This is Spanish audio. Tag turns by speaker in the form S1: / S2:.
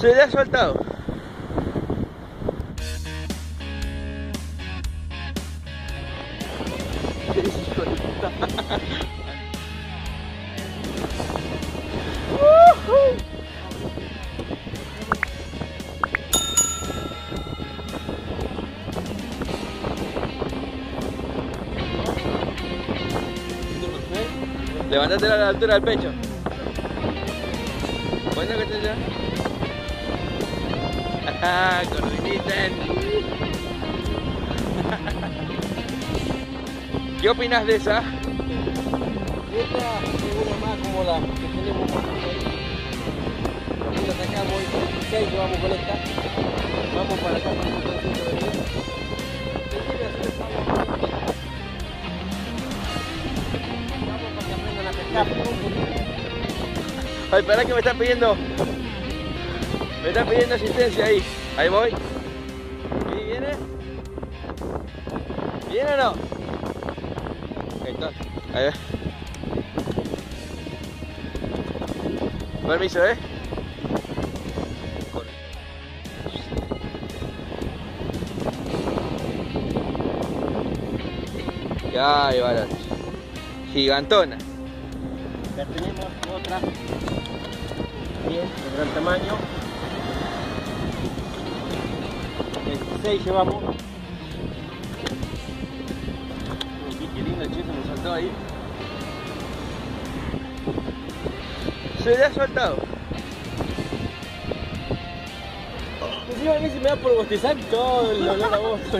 S1: Se le ha soltado. Levantate a la altura del pecho. Bueno que te ya. Corvinita. ¿Qué opinas de esa?
S2: Esta es una más como la que tenemos Cuando sacamos el 16 vamos con esta. Vamos para acá para. Vamos para que aprendan a pescar.
S1: Ay, espera que me están pidiendo. Me están pidiendo asistencia ahí. Ahí voy. ¿Y viene? ¿Viene o no? Ahí está. Ahí va. Permiso, ¿eh? Ya, ahí va gigantona.
S2: Ya tenemos otra. Bien, de gran tamaño. 26 llevamos.
S1: Qué lindo, che, se me saltó ahí. Se le ha soltado.
S2: Encima a mí se me da por bostezar todo el olor a vos.